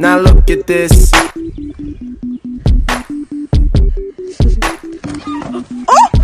Now look at this. oh!